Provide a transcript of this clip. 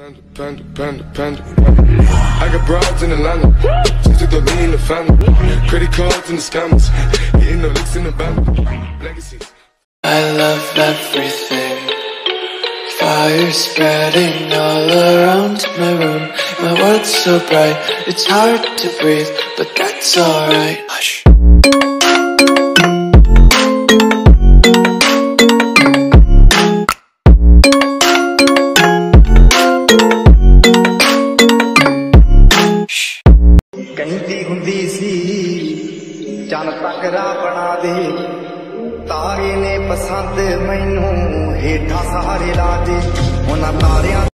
Panda, panda, panda, panda. I got broads in Atlanta. Just to the lean, the family. Credit cards and the scammers. Hitting the licks in the band. Legacies. I love everything. Fire spreading all around my room. My world's so bright, it's hard to breathe, but that's alright. Hush. ਕਹਿੰਦੀ ਹੁੰਦੀ ਸੀ ਚੰਨ ਤੱਕਰਾ ਬਣਾ ਦੇ। ਤਾਰੇ ਨੇ ਪਸੰਦ ਮੈਨੂੰ, ਹੇਠਾਂ ਸਹਾਰੇ ਲਾ ਦੇ। ਉਹਨਾਂ ਤਾਰਿਆਂ